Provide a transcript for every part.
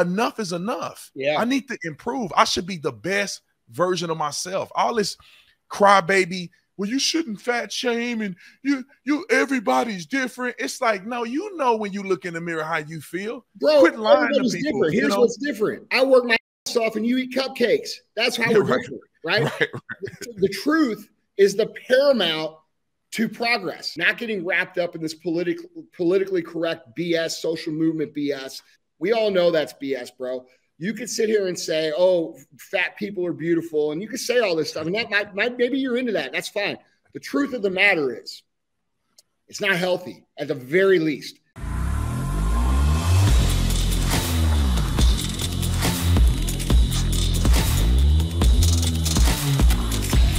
enough is enough. Yeah. I need to improve. I should be the best version of myself. All this crybaby, well, you shouldn't fat shame and you you everybody's different. It's like, no, you know when you look in the mirror how you feel. Bro, Quit lying to people, different. Here's know? what's different. I work my ass off and you eat cupcakes. That's how we're Right. different, right? Right, The truth is the paramount to progress, not getting wrapped up in this politic, politically correct BS, social movement BS. We all know that's BS, bro. You could sit here and say, "Oh, fat people are beautiful," and you could say all this stuff, and that might, might maybe you're into that. That's fine. The truth of the matter is, it's not healthy at the very least.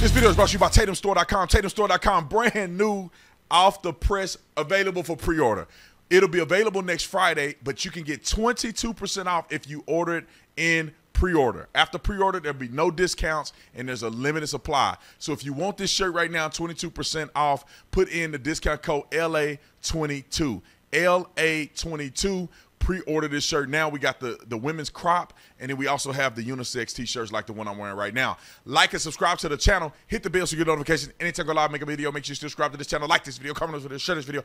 This video is brought to you by TatumStore.com. TatumStore.com, brand new, off the press, available for pre-order. It'll be available next Friday, but you can get 22% off if you order it in pre-order. After pre-order, there'll be no discounts and there's a limited supply. So if you want this shirt right now, 22% off, put in the discount code LA22. LA22 pre-order this shirt now we got the the women's crop and then we also have the unisex t-shirts like the one i'm wearing right now like and subscribe to the channel hit the bell so you get notifications anytime I go live make a video make sure you subscribe to this channel like this video comment on this video share this video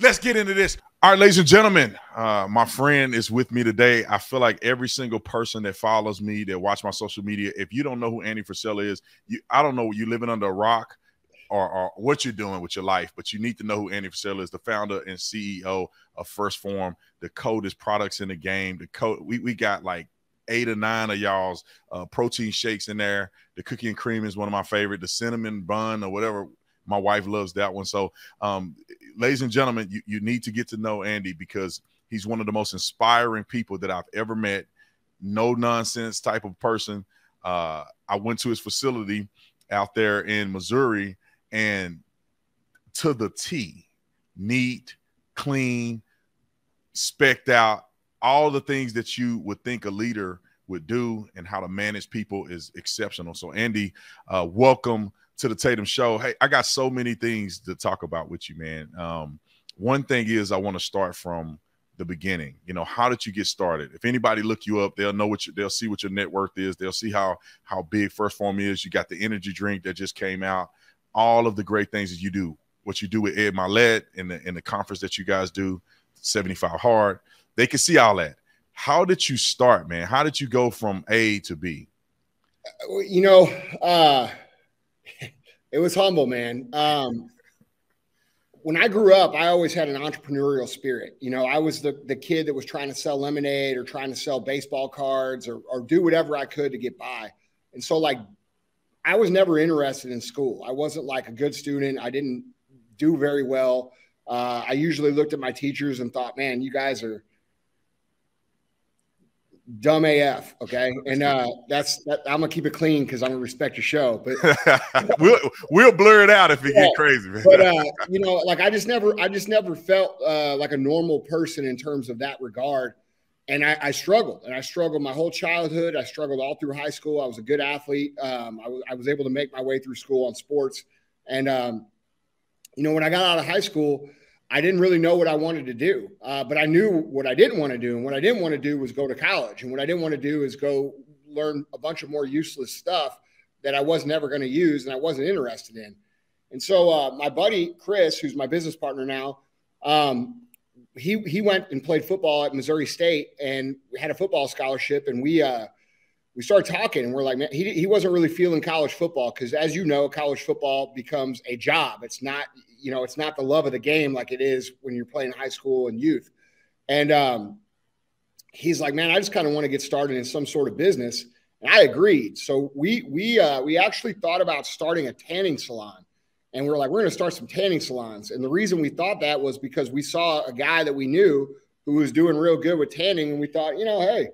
let's get into this all right ladies and gentlemen uh, my friend is with me today i feel like every single person that follows me that watch my social media if you don't know who andy Frisella is you i don't know you're living under a rock or, or what you're doing with your life, but you need to know who Andy Frisella is, the founder and CEO of 1st Phorm, the coldest products in the game. The code we, we got like eight or nine of y'all's uh, protein shakes in there. The cookie and cream is one of my favorite. The cinnamon bun or whatever. My wife loves that one. So, um, ladies and gentlemen, you, you need to get to know Andy because he's one of the most inspiring people that I've ever met. No nonsense type of person. Uh, I went to his facility out there in Missouri and to the T, neat, clean, specked out, all the things that you would think a leader would do and how to manage people is exceptional. So, Andy, uh, welcome to the Tatum Show. Hey, I got so many things to talk about with you, man. Um, one thing is I want to start from the beginning. You know, how did you get started? If anybody look you up, they'll know what you, they'll see what your net worth is. They'll see how how big 1st Phorm is. You got the energy drink that just came out. All of the great things that you do. What you do with Ed Mylett in the in the conference that you guys do, 75 hard. They can see all that. How did you start, man? How did you go from A to B? you know, uh, it was humble, man. Um, when I grew up, I always had an entrepreneurial spirit. You know, I was the, the kid that was trying to sell lemonade or trying to sell baseball cards or, or do whatever I could to get by. And so, like, I was never interested in school. I wasn't like a good student. I didn't do very well. Uh, I usually looked at my teachers and thought, man, you guys are dumb AF. Okay. And uh, that's, that, I'm gonna keep it clean because I'm gonna respect your show, but we'll we'll blur it out if it Yeah, get crazy, man. but uh, you know, like I just never, I just never felt uh, like a normal person in terms of that regard, and I, I struggled, and I struggled my whole childhood. I struggled all through high school. I was a good athlete. Um, I, was, I was able to make my way through school on sports, and um, you know, when I got out of high school, I didn't really know what I wanted to do, uh, but I knew what I didn't want to do, and what I didn't want to do was go to college, and what I didn't want to do is go learn a bunch of more useless stuff that I was never going to use and I wasn't interested in. And so uh, my buddy Chris, who's my business partner now, um, he he went and played football at Missouri State and had a football scholarship, and we uh, we started talking, and we're like, man, he he wasn't really feeling college football because, as you know, college football becomes a job. It's not you know it's not the love of the game like it is when you're playing high school and youth. And um, he's like, man, I just kind of want to get started in some sort of business. And I agreed. So we we uh, we actually thought about starting a tanning salon, and we are like, we're going to start some tanning salons. And the reason we thought that was because we saw a guy that we knew who was doing real good with tanning, and we thought, you know, hey,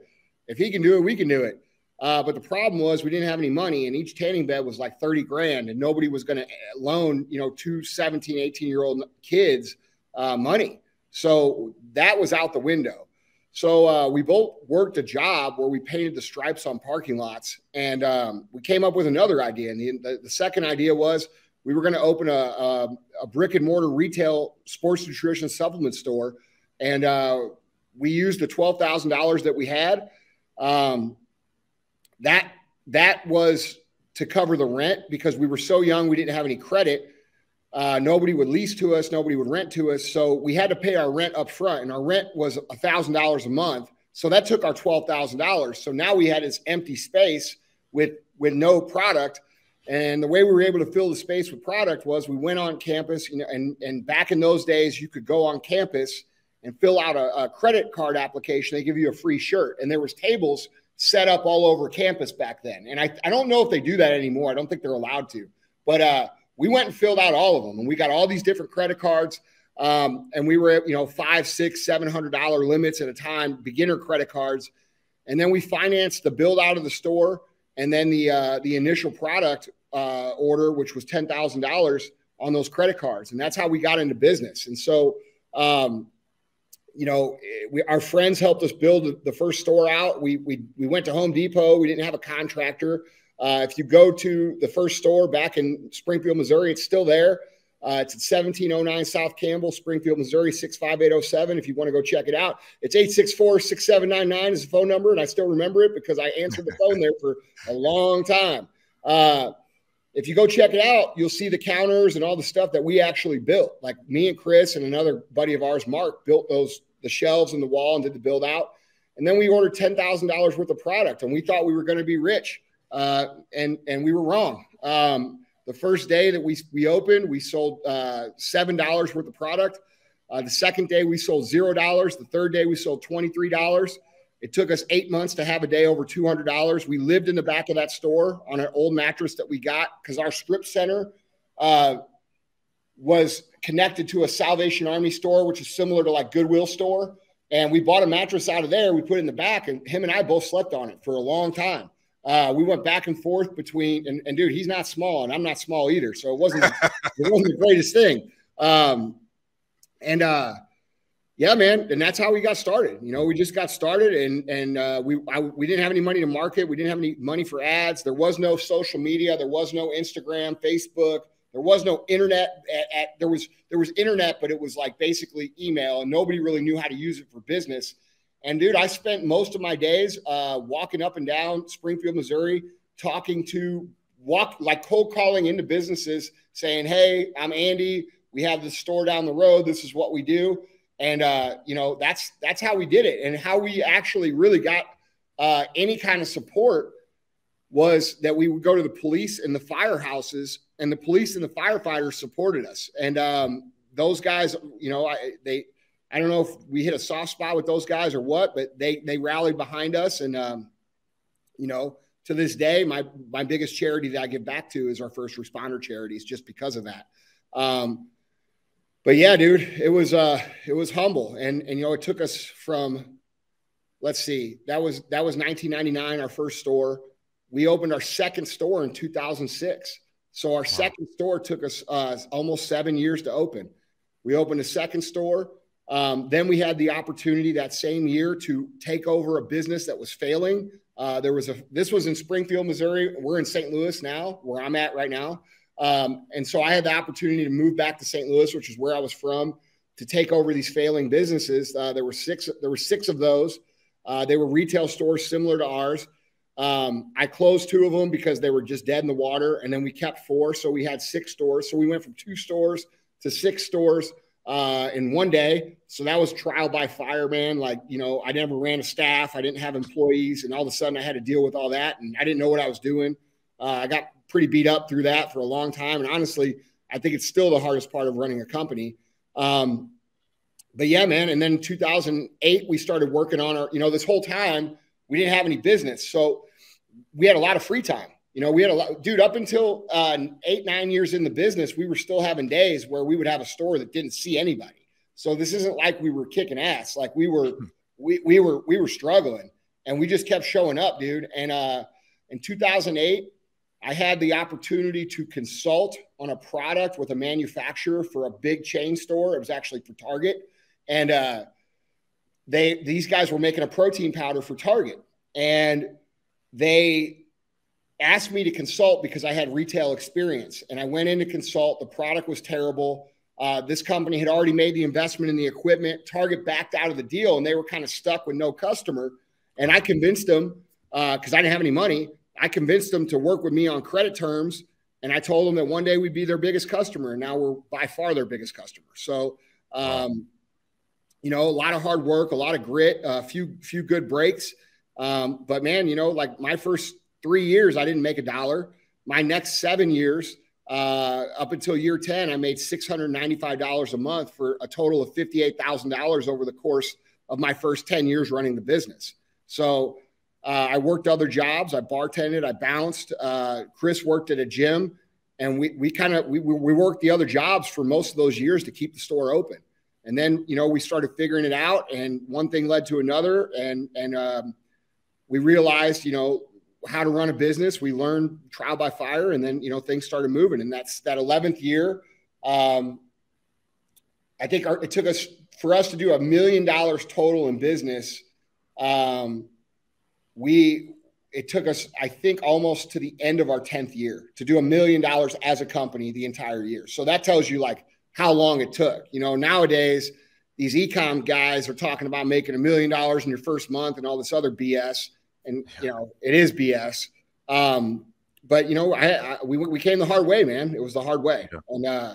if he can do it, we can do it. Uh, but the problem was we didn't have any money, and each tanning bed was like 30 grand, and nobody was going to loan, you know, two 17, 18 year old kids uh, money. So that was out the window. So uh, we both worked a job where we painted the stripes on parking lots, and um, we came up with another idea. And the, the, the second idea was we were going to open a, a, a, brick and mortar retail sports nutrition supplement store, and uh, we used the twelve thousand dollars that we had. Um, that that was to cover the rent because we were so young, we didn't have any credit. Uh, nobody would lease to us, nobody would rent to us, so we had to pay our rent up front, and our rent was a thousand dollars a month. So that took our twelve thousand dollars. So now we had this empty space with with no product. And the way we were able to fill the space with product was we went on campus, you know, and and back in those days, you could go on campus and fill out a, a credit card application. They give you a free shirt, and there was tables set up all over campus back then. And I, I don't know if they do that anymore. I don't think they're allowed to. But uh, we went and filled out all of them, and we got all these different credit cards. Um, and we were, at, you know, five, six, seven hundred dollar limits at a time, beginner credit cards, and then we financed the build out of the store, and then the uh, the initial product uh, order, which was ten thousand dollars on those credit cards, and that's how we got into business. And so, um, you know, we, our friends helped us build the first store out. We we we went to Home Depot. We didn't have a contractor. Uh, if you go to the first store back in Springfield, Missouri, it's still there. Uh, it's at 1709 South Campbell, Springfield, Missouri, 65807. If you want to go check it out, it's 864 6799 is the phone number. And I still remember it because I answered the phone there for a long time. Uh, if you go check it out, you'll see the counters and all the stuff that we actually built. Like me and Chris and another buddy of ours, Mark, built those the shelves in the wall and did the build out. And then we ordered ten thousand dollars worth of product, and we thought we were going to be rich, uh, and and we were wrong. Um, the first day that we we opened, we sold uh, seven dollars worth of product. Uh, the second day we sold zero dollars. The third day we sold twenty three dollars. It took us eight months to have a day over two hundred dollars. We lived in the back of that store on an old mattress that we got because our strip center uh, was connected to a Salvation Army store, which is similar to like Goodwill store. And we bought a mattress out of there. We put it in the back, and him and I both slept on it for a long time. Uh, we went back and forth between, and, and, dude, he's not small, and I'm not small either, so it wasn't it wasn't the greatest thing. Um, and uh, yeah, man, and that's how we got started. You know, we just got started, and and uh, we I, we didn't have any money to market. We didn't have any money for ads. There was no social media. There was no Instagram, Facebook. There was no internet. At, at, there was there was internet, but it was like basically email, and nobody really knew how to use it for business. And dude, I spent most of my days uh, walking up and down Springfield, Missouri, talking to walk like cold calling into businesses, saying, "Hey, I'm Andy. We have this store down the road. This is what we do." And uh, you know, that's that's how we did it, and how we actually really got uh, any kind of support was that we would go to the police and the firehouses, and the police and the firefighters supported us. And um, those guys, you know, I, they I don't know if we hit a soft spot with those guys or what, but they they rallied behind us, and um, you know, to this day, my my biggest charity that I give back to is our first responder charities, just because of that. Um, but yeah, dude, it was uh, it was humble, and and you know, it took us from, let's see, that was that was 1999, our first store. We opened our second store in 2006. So our wow. second store took us uh, almost seven years to open. We opened a second store. Um, then we had the opportunity that same year to take over a business that was failing. Uh, there was a this was in Springfield, Missouri. We're in St. Louis now, where I'm at right now. Um, and so I had the opportunity to move back to St. Louis, which is where I was from, to take over these failing businesses. Uh, there were six. There were six of those. Uh, they were retail stores similar to ours. Um, I closed two of them because they were just dead in the water, and then we kept four, so we had six stores. So we went from two stores to six stores uh, in one day. So that was trial by fire, man. Like, you know, I never ran a staff, I didn't have employees, and all of a sudden I had to deal with all that, and I didn't know what I was doing. Uh, I got pretty beat up through that for a long time. And honestly, I think it's still the hardest part of running a company. Um, but yeah, man. And then 2008, we started working on our, you know, this whole time we didn't have any business. So we had a lot of free time. You know, we had a lot, dude, up until uh, eight, nine years in the business, we were still having days where we would have a store that didn't see anybody. So this isn't like we were kicking ass. Like we were, we, we were, we were struggling and we just kept showing up, dude. And uh, in 2008, I had the opportunity to consult on a product with a manufacturer for a big chain store. It was actually for Target. And uh, they these guys were making a protein powder for Target. And they asked me to consult because I had retail experience. And I went in to consult. The product was terrible. Uh, this company had already made the investment in the equipment. Target backed out of the deal, and they were kind of stuck with no customer. And I convinced them because uh, I didn't have any money. I convinced them to work with me on credit terms, and I told them that one day we'd be their biggest customer. And now we're by far their biggest customer. So, um, you know, a lot of hard work, a lot of grit, a few few good breaks. Um, but man, you know, like my first three years, I didn't make a dollar. My next seven years, uh, up until year 10, I made $695 a month for a total of $58,000 over the course of my first 10 years running the business. So uh, I worked other jobs. I bartended, I bounced. Uh, Chris worked at a gym and we, we kind of, we, we worked the other jobs for most of those years to keep the store open. And then, you know, we started figuring it out and one thing led to another. And, and, um, we realized, you know, how to run a business. We learned trial by fire, and then you know things started moving. And that's that eleventh year. Um, I think our, it took us for us to do a million dollars total in business. Um, we it took us, I think, almost to the end of our tenth year to do a million dollars as a company the entire year. So that tells you like how long it took. You know, nowadays these ecom guys are talking about making a million dollars in your first month and all this other BS and you know it is BS. Um, but you know, I, I, we we came the hard way, man. It was the hard way, yeah. and uh,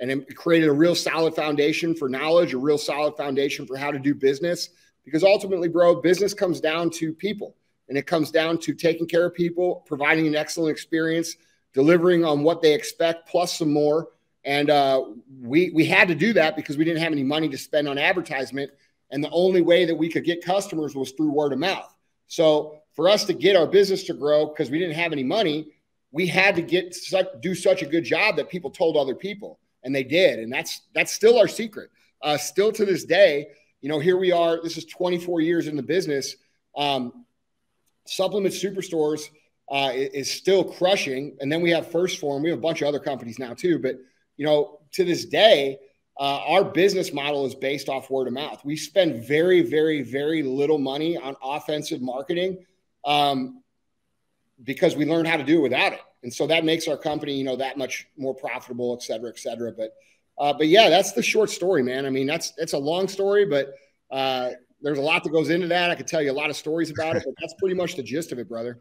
and it created a real solid foundation for knowledge, a real solid foundation for how to do business. Because ultimately, bro, business comes down to people, and it comes down to taking care of people, providing an excellent experience, delivering on what they expect, plus some more. And uh, we we had to do that because we didn't have any money to spend on advertisement, and the only way that we could get customers was through word of mouth. So for us to get our business to grow, because we didn't have any money, we had to get such, do such a good job that people told other people, and they did, and that's that's still our secret. Uh, still to this day, you know, here we are. This is 24 years in the business. Um, Supplement Superstores uh, is still crushing, and then we have 1st Phorm. We have a bunch of other companies now too, but you know, to this day, uh, our business model is based off word of mouth. We spend very, very, very little money on offensive marketing um, because we learned how to do it without it, and so that makes our company, you know, that much more profitable, et cetera, et cetera. But, uh, but yeah, that's the short story, man. I mean, that's it's a long story, but uh, there's a lot that goes into that. I could tell you a lot of stories about it, but that's pretty much the gist of it, brother.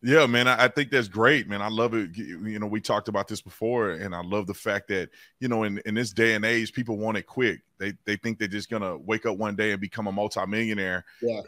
Yeah, man, I, I, think that's great, man. I love it. You know, we talked about this before, and I love the fact that you know, in, in this day and age, people want it quick. They they think they're just gonna wake up one day and become a multimillionaire. Yeah,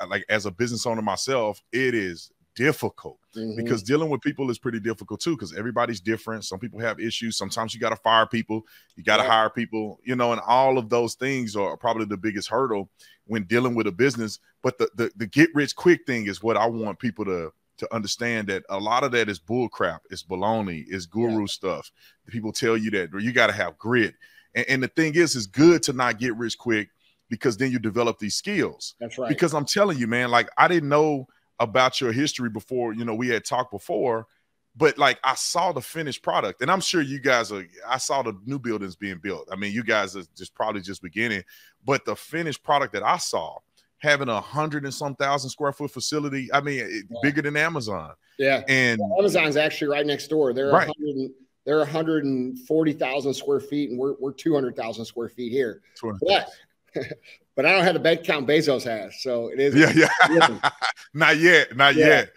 I, like as a business owner myself, it is difficult mm-hmm. because dealing with people is pretty difficult too. Because everybody's different. Some people have issues. Sometimes you got to fire people. You got to yeah. hire people. You know, and all of those things are probably the biggest hurdle when dealing with a business. But the the, the get rich quick thing is what I want people to to understand that a lot of that is bull crap. It's baloney. It's guru yeah. stuff. People tell you that you got to have grit. And, and the thing is, it's good to not get rich quick because then you develop these skills. That's right. Because I'm telling you, man, like I didn't know about your history before, you know, we had talked before, but like I saw the finished product, and I'm sure you guys are. I saw the new buildings being built. I mean, you guys are just probably just beginning, but the finished product that I saw, having a hundred and some thousand square foot facility. I mean, yeah. bigger than Amazon. Yeah, and well, Amazon's actually right next door. They're right. 100 they're 140,000 square feet, and we're we're 200,000 square feet here. But but I don't have the bank account Bezos has, so it is. Yeah, yeah. not yet, not yeah. yet.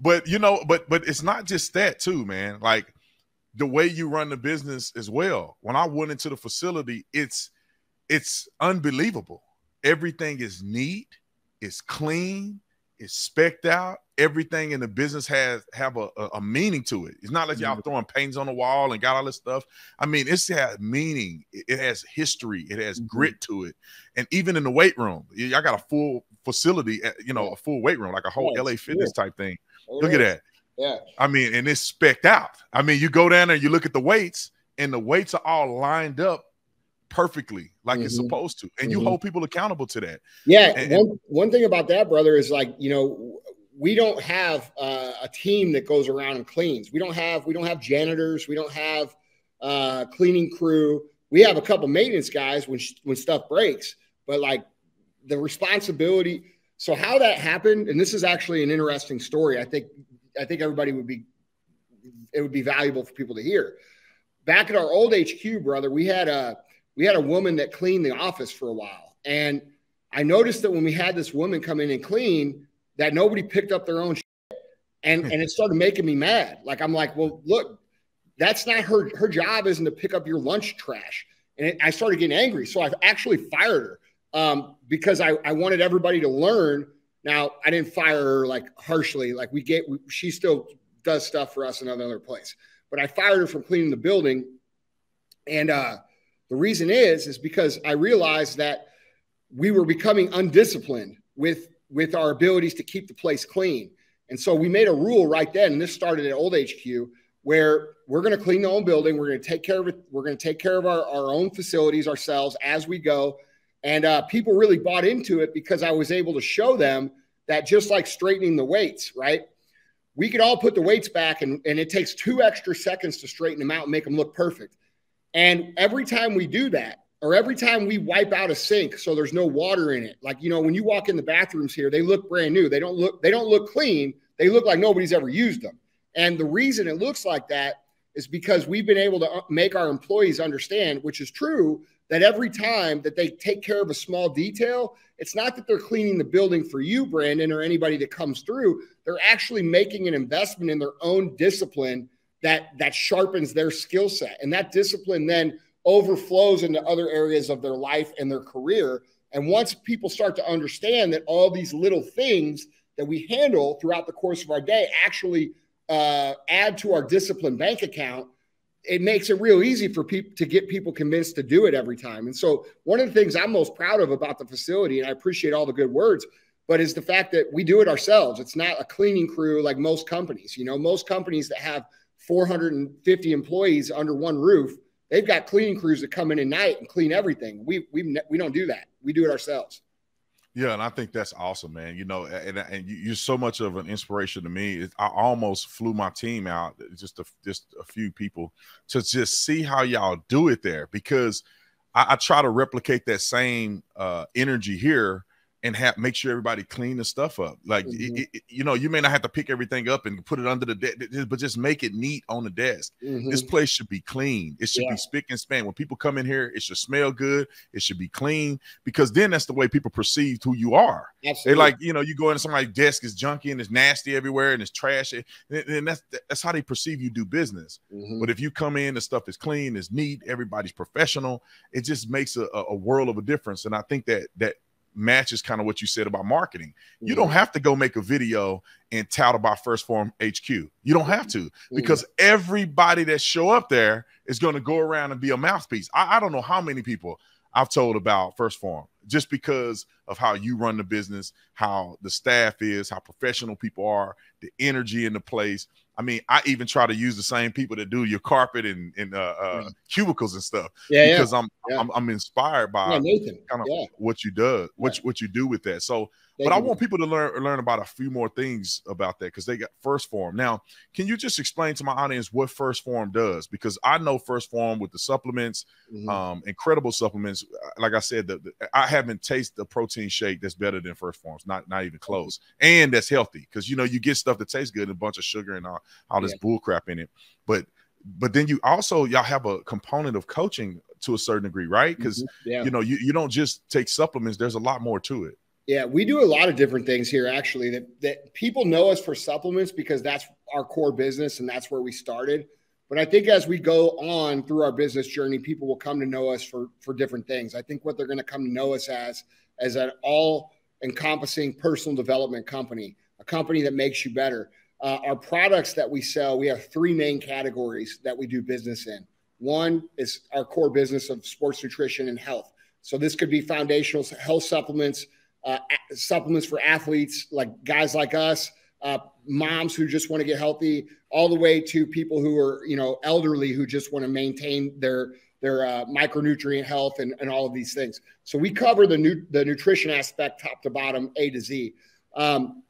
But you know, but but it's not just that too, man. Like the way you run the business as well. When I went into the facility, it's it's unbelievable everything is neat, it's clean, it's specked out. Everything in the business has have a, a, a meaning to it. It's not like y'all mm-hmm. throwing paints on the wall and got all this stuff. I mean, it's has meaning. It has history. It has mm-hmm. grit to it. And even in the weight room, y'all got a full facility. You know, a full weight room, like a whole LA Fitness type thing. Look at that. Yeah. I mean, and it's specked out. I mean, you go down there, you look at the weights, and the weights are all lined up perfectly like mm-hmm. it's supposed to and you mm-hmm. hold people accountable to that. Yeah and, one, one thing about that brother is like you know we don't have uh, a team that goes around and cleans. We don't have we don't have janitors. We don't have uh, cleaning crew. We have a couple maintenance guys when when stuff breaks but like the responsibility so how that happened and this is actually an interesting story i think i think everybody would be it would be valuable for people to hear. Back at our old HQ, brother, we had a we had a woman that cleaned the office for a while, and I noticed that when we had this woman come in and clean, that nobody picked up their own shit. and and it started making me mad. Like I'm like, well, look, that's not her. Her job isn't to pick up your lunch trash. And it, I started getting angry, so I actually fired her um, because I, I wanted everybody to learn. Now I didn't fire her like harshly, like we get. We, she still does stuff for us in another place, but I fired her from cleaning the building. And uh, the reason is is because I realized that we were becoming undisciplined with with our abilities to keep the place clean. And so we made a rule right then, and this started at Old HQ, where we're going to clean the own building. We're going to take care of it. We're going to take care of our, our own facilities ourselves as we go. And uh, people really bought into it because I was able to show them that just like straightening the weights, right? We could all put the weights back, and, and it takes two extra seconds to straighten them out and make them look perfect. And every time we do that, or every time we wipe out a sink so there's no water in it like you know when you walk in the bathrooms here they look brand new. They don't look they don't look clean. They look like nobody's ever used them. And the reason it looks like that is because we've been able to uh, make our employees understand which is true that every time that they take care of a small detail it's not that they're cleaning the building for you brandon or anybody that comes through. They're actually making an investment in their own discipline that that sharpens their skill set and that discipline then overflows into other areas of their life and their career. And once people start to understand that all these little things that we handle throughout the course of our day actually uh, add to our discipline bank account, it makes it real easy for people to get people convinced to do it every time. And so, one of the things I'm most proud of about the facility, and I appreciate all the good words, but is the fact that we do it ourselves. It's not a cleaning crew like most companies. You know, most companies that have 450 employees under one roof They've got cleaning crews that come in at night and clean everything. We we we don't do that. We do it ourselves. Yeah, and I think that's awesome, man. You know, and and you're so much of an inspiration to me. I almost flew my team out, just a just a few people, to just see how y'all do it there because I, I try to replicate that same uh, energy here and have make sure everybody clean the stuff up. Like mm-hmm. it, it, you know, you may not have to pick everything up and put it under the desk, but just make it neat on the desk. Mm-hmm. This place should be clean. It should yeah. be spick and span. When people come in here, it should smell good. It should be clean because then that's the way people perceive who you are. Absolutely. They like you know, you go into somebody's desk, is junky and it's nasty everywhere and it's trash, and, and that's that's how they perceive you do business. Mm-hmm. But if you come in, the stuff is clean, it's neat, everybody's professional. It just makes a, a world of a difference. And I think that that matches kind of what you said about marketing. You mm-hmm. don't have to go make a video and tout about 1st Phorm HQ. You don't have to mm-hmm. because everybody that show up there is going to go around and be a mouthpiece. I, I, don't know how many people I've told about 1st Phorm just because of how you run the business, how the staff is, how professional people are, the energy in the place. I mean, I even try to use the same people that do your carpet and, and uh, uh, cubicles and stuff. Yeah, because yeah. I'm, yeah. I'm, I'm inspired by yeah, kind of what you do, what you, what you do with that. So but I want people to learn learn about a few more things about that because they got 1st Phorm. Now, can you just explain to my audience what 1st Phorm does? Because I know 1st Phorm with the supplements, mm-hmm. um, incredible supplements. Like I said, the, the, I haven't tasted a protein shake that's better than 1st Phorm's, not not even close, and that's healthy because you know you get stuff that tastes good, and a bunch of sugar and all, all this yeah. bull crap in it. But but then you also y'all have a component of coaching to a certain degree, right? Because mm-hmm. yeah. you know you, you don't just take supplements. There's a lot more to it. Yeah, we do a lot of different things here actually that, that people know us for supplements because that's our core business and that's where we started. But I think as we go on through our business journey, people will come to know us for for different things. I think what they're going to come to know us as as an all encompassing personal development company, a company that makes you better. Uh, our products that we sell, we have three main categories that we do business in. One is our core business of sports nutrition and health. So this could be foundational health supplements uh, supplements for athletes, like guys like us, uh, moms who just want to get healthy, all the way to people who are you know elderly who just want to maintain their their uh, micronutrient health and, and all of these things. So we cover the nu- the nutrition aspect top to bottom, A to Z. Um,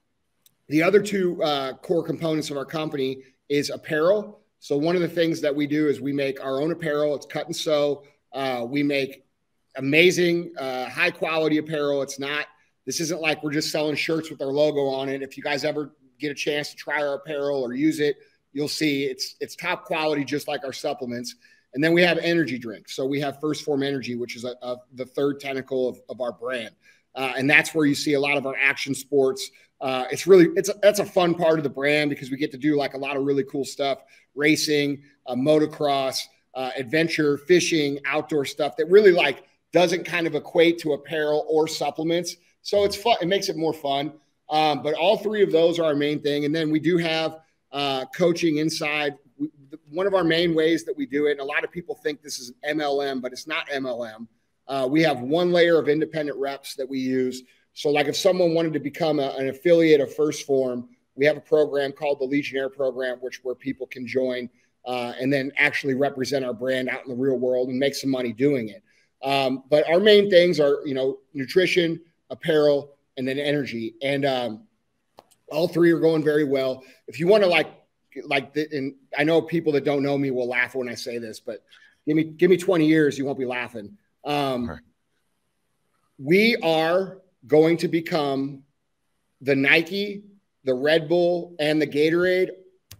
the other two uh, core components of our company is apparel. So one of the things that we do is we make our own apparel. It's cut and sew. Uh, we make amazing, uh, high quality apparel. It's not this isn't like we're just selling shirts with our logo on it. If you guys ever get a chance to try our apparel or use it, you'll see it's it's top quality, just like our supplements. And then we have energy drinks. So we have 1st Phorm Energy, which is a, a, the third tentacle of, of our brand. Uh, and that's where you see a lot of our action sports. Uh, it's really it's a, that's a fun part of the brand because we get to do like a lot of really cool stuff, racing, uh, motocross, uh, adventure, fishing, outdoor stuff that really like doesn't kind of equate to apparel or supplements. So it's fun. It makes it more fun. Um, but all three of those are our main thing. And then we do have uh, coaching inside. We, one of our main ways that we do it, and a lot of people think this is MLM, but it's not MLM. Uh, we have one layer of independent reps that we use. So, like if someone wanted to become a, an affiliate of 1st Phorm, we have a program called the Legionnaire Program, which where people can join uh, and then actually represent our brand out in the real world and make some money doing it. Um, but our main things are, you know, nutrition, apparel, and then energy. And um, all three are going very well. If you want to like, like, the, and I know people that don't know me will laugh when I say this, but give me give me 20 years, you won't be laughing. Um, right. We are going to become the Nike, the Red Bull, and the Gatorade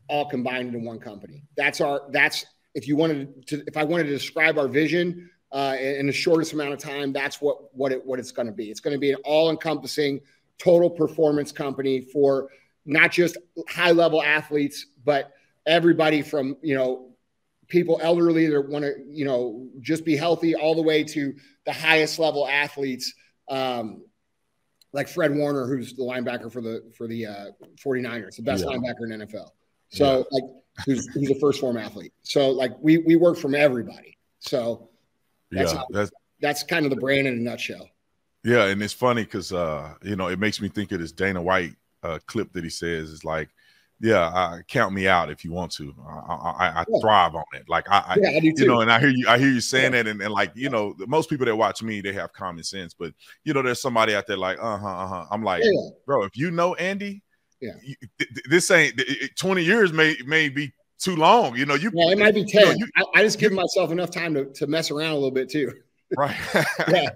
all combined into one company. That's our. That's if you wanted to. If I wanted to describe our vision uh, in the shortest amount of time, that's what what it what it's going to be. It's going to be an all-encompassing, total performance company for not just high-level athletes, but everybody from you know people elderly that want to you know just be healthy all the way to the highest level athletes um, like Fred Warner who's the linebacker for the for the uh, 49ers the best yeah. linebacker in NFL so yeah. like who's who's a 1st Phorm athlete so like we we work from everybody so that's yeah how, that's that's kind of the brand in a nutshell yeah and it's funny because uh you know it makes me think of this Dana White uh, clip that he says is like yeah, uh, count me out if you want to. I, I, I yeah. thrive on it. Like I, yeah, I you know, and I hear you, I hear you saying yeah. that, and, and, like you know, most people that watch me, they have common sense, but you know, there's somebody out there like, uh huh, uh huh. I'm like, bro, if you know Andy, yeah, you, this ain't 20 years may may be too long. You know, you yeah, it might be 10. You know, you, I, I, just give myself enough time to, to mess around a little bit too. Right. yeah.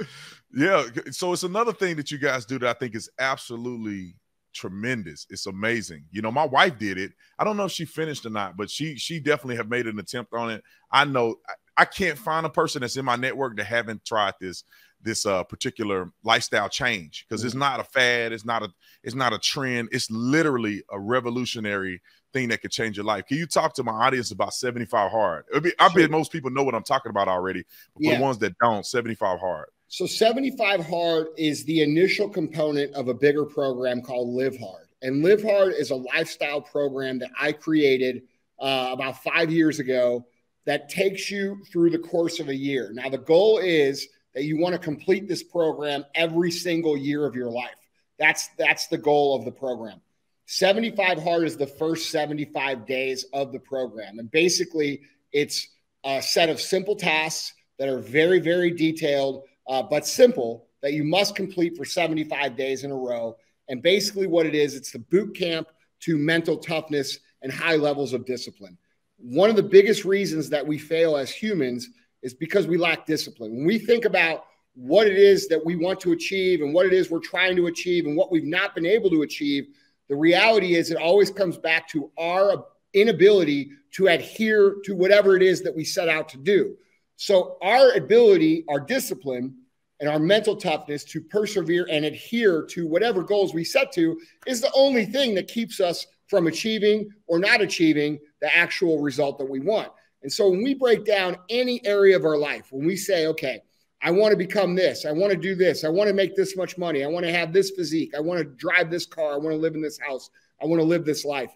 yeah. So it's another thing that you guys do that I think is absolutely tremendous. It's amazing. You know, my wife did it. I don't know if she finished or not, but she she definitely have made an attempt on it. I know I, I can't find a person that's in my network that haven't tried this this uh particular lifestyle change because mm-hmm. it's not a fad, it's not a it's not a trend. It's literally a revolutionary thing that could change your life. Can you talk to my audience about 75 hard? Be, I bet most people know what I'm talking about already, but yeah. the ones that don't, 75 hard. So 75 Hard is the initial component of a bigger program called Live Hard. And Live Hard is a lifestyle program that I created uh, about five years ago that takes you through the course of a year. Now, the goal is that you want to complete this program every single year of your life. That's that's the goal of the program. 75 hard is the first 75 days of the program. And basically, it's a set of simple tasks that are very, very detailed uh, but simple that you must complete for 75 days in a row. And basically, what it is, it's the boot camp to mental toughness and high levels of discipline. One of the biggest reasons that we fail as humans is because we lack discipline. When we think about what it is that we want to achieve and what it is we're trying to achieve and what we've not been able to achieve, the reality is it always comes back to our inability to adhere to whatever it is that we set out to do. So, our ability, our discipline, and our mental toughness to persevere and adhere to whatever goals we set to is the only thing that keeps us from achieving or not achieving the actual result that we want. And so, when we break down any area of our life, when we say, okay, I want to become this, I want to do this, I want to make this much money, I want to have this physique, I want to drive this car, I want to live in this house, I want to live this life.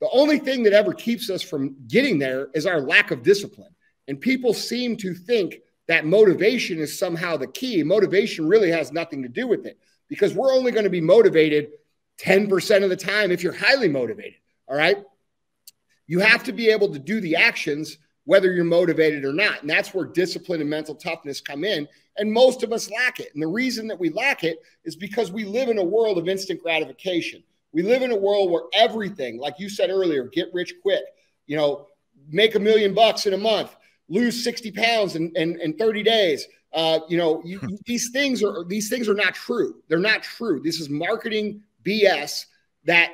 The only thing that ever keeps us from getting there is our lack of discipline. And people seem to think that motivation is somehow the key. Motivation really has nothing to do with it because we're only going to be motivated 10% of the time if you're highly motivated. All right. You have to be able to do the actions whether you're motivated or not. And that's where discipline and mental toughness come in. And most of us lack it. And the reason that we lack it is because we live in a world of instant gratification. We live in a world where everything, like you said earlier, get rich quick, you know, make a million bucks in a month, lose 60 pounds in, in, in 30 days. Uh, you know, you, these things are these things are not true. They're not true. This is marketing BS that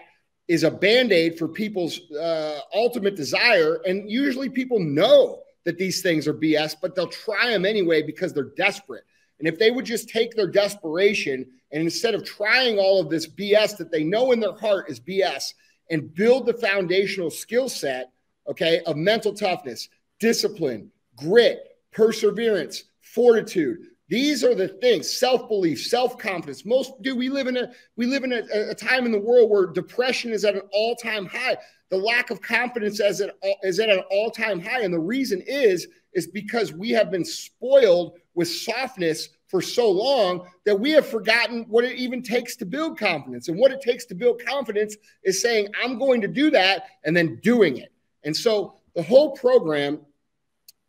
is a band-aid for people's uh, ultimate desire. And usually people know that these things are BS, but they'll try them anyway because they're desperate. And if they would just take their desperation and instead of trying all of this BS that they know in their heart is BS and build the foundational skill set, okay, of mental toughness, discipline, grit, perseverance, fortitude. These are the things: self-belief, self-confidence. Most do we live in a we live in a, a time in the world where depression is at an all-time high. The lack of confidence as it is at an all-time high, and the reason is is because we have been spoiled with softness for so long that we have forgotten what it even takes to build confidence. And what it takes to build confidence is saying, I'm going to do that and then doing it. And so the whole program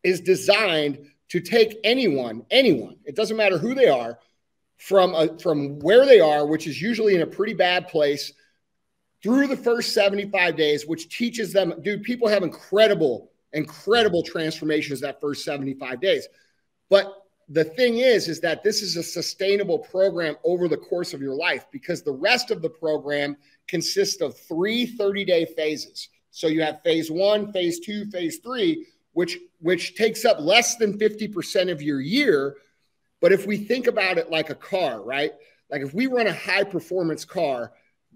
is designed to take anyone, anyone, it doesn't matter who they are, from a, from where they are, which is usually in a pretty bad place, through the first 75 days, which teaches them, dude, people have incredible, incredible transformations that first 75 days. But the thing is is that this is a sustainable program over the course of your life because the rest of the program consists of three 30 day phases so you have phase one phase two phase three which which takes up less than 50% of your year but if we think about it like a car right like if we run a high performance car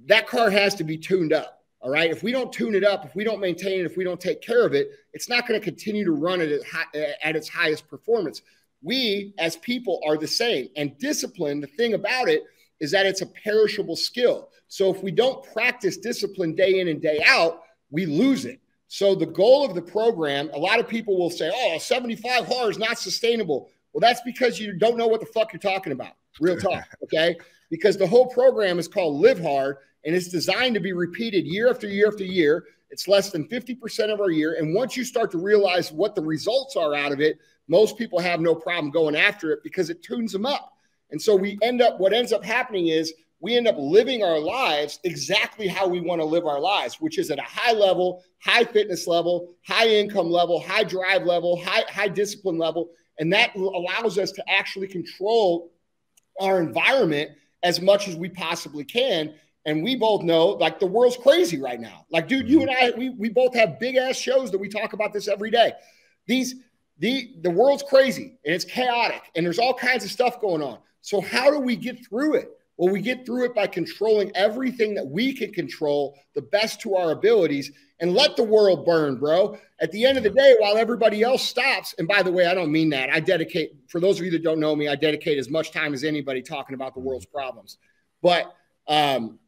that car has to be tuned up all right if we don't tune it up if we don't maintain it if we don't take care of it it's not going to continue to run it at, at its highest performance we as people are the same. And discipline, the thing about it is that it's a perishable skill. So if we don't practice discipline day in and day out, we lose it. So the goal of the program, a lot of people will say, "Oh, 75 hard is not sustainable." Well, that's because you don't know what the fuck you're talking about. Real talk, okay? Because the whole program is called Live Hard and it's designed to be repeated year after year after year. It's less than 50% of our year. And once you start to realize what the results are out of it, most people have no problem going after it because it tunes them up. And so we end up, what ends up happening is we end up living our lives exactly how we want to live our lives, which is at a high level, high fitness level, high income level, high drive level, high, high discipline level. And that allows us to actually control our environment as much as we possibly can. And we both know like the world's crazy right now. Like, dude, you and mm-hmm. I, we, we both have big ass shows that we talk about this every day. These the the world's crazy and it's chaotic and there's all kinds of stuff going on. So how do we get through it? Well, we get through it by controlling everything that we can control the best to our abilities and let the world burn, bro. At the end of the day, while everybody else stops, and by the way, I don't mean that. I dedicate, for those of you that don't know me, I dedicate as much time as anybody talking about the world's problems. But, um,